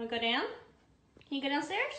Wanna go down? Can you go downstairs?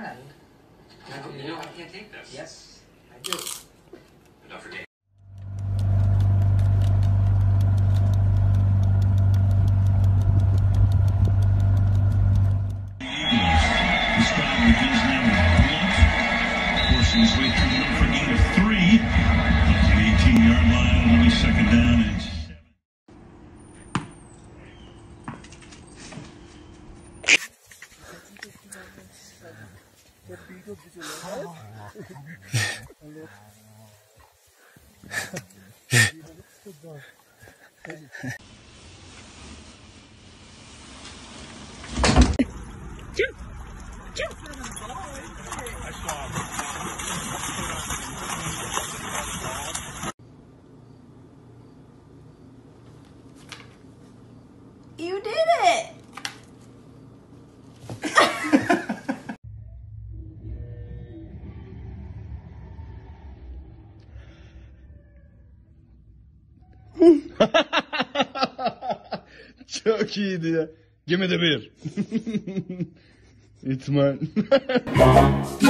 Friend. You know I can't take this. Yes, I do. But don't forget. You did Çok iyiydi ya. Give me the. İtman.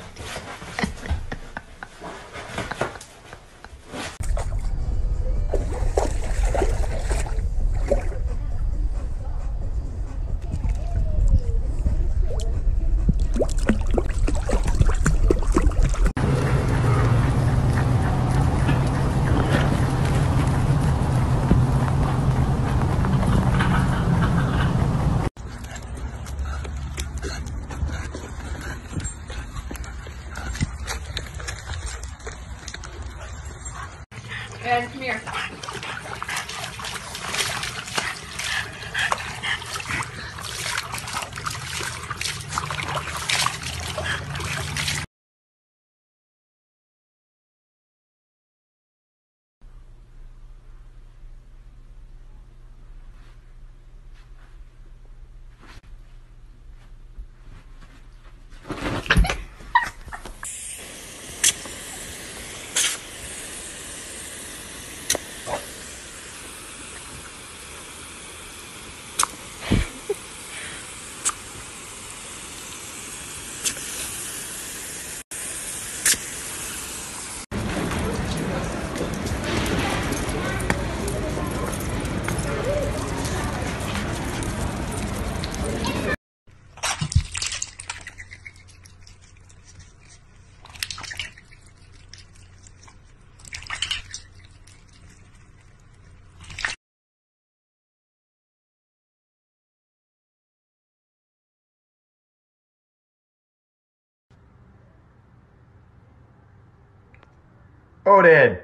Odin!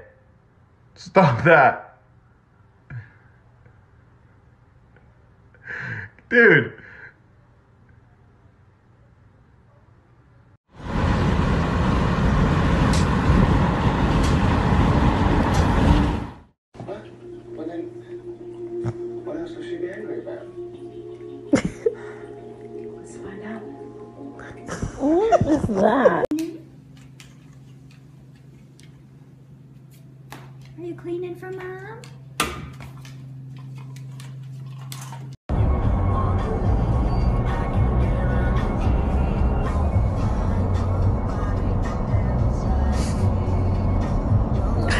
Stop that! Dude! What? Else was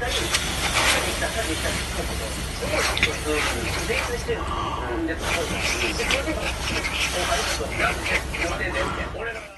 そうう。て。そう。う、俺ら。